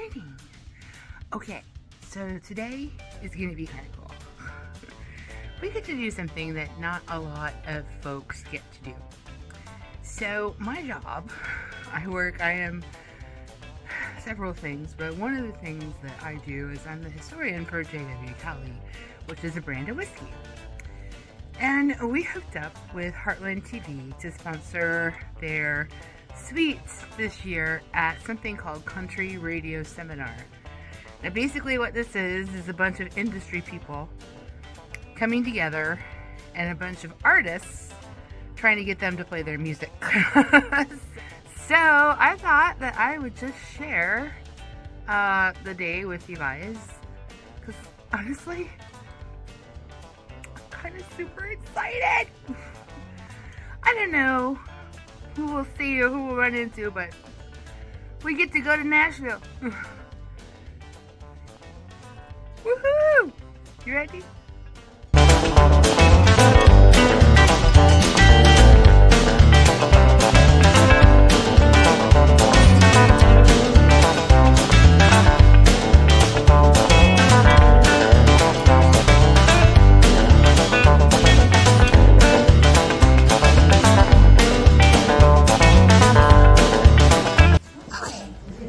morning. Okay, so today is to be kind of cool. we get to do something that not a lot of folks get to do. So my job, I work, I am several things, but one of the things that I do is I'm the historian for JW Cali, which is a brand of whiskey. And we hooked up with Heartland TV to sponsor their suites this year at something called Country Radio Seminar. Now basically what this is, is a bunch of industry people coming together and a bunch of artists trying to get them to play their music. so I thought that I would just share uh, the day with you guys because honestly, I'm kind of super excited. I don't know who we'll see or who we'll run into, but we get to go to Nashville. Woohoo! You ready?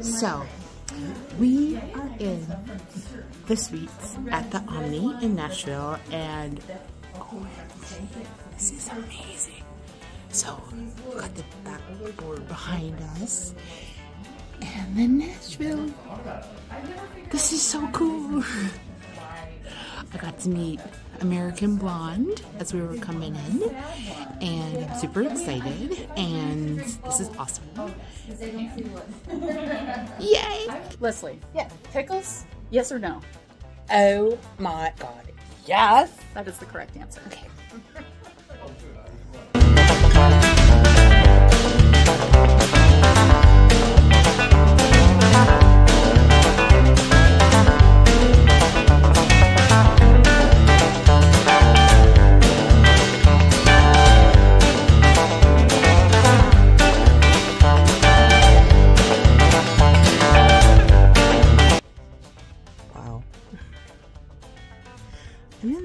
So, we are in the suites at the Omni in Nashville, and oh, this is amazing. So, we got the backboard behind us, and then Nashville. This is so cool. I got to meet American Blonde as we were coming in, and I'm super excited, and this is awesome. Yay! Leslie. Yeah. Pickles? Yes or no? Oh my god. Yes! That is the correct answer. Okay.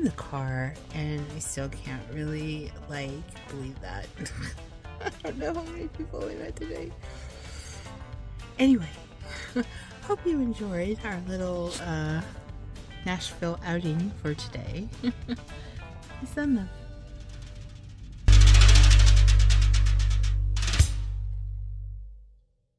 The car and I still can't really like believe that. I don't know how many people we met today. Anyway, hope you enjoyed our little uh, Nashville outing for today. Send them.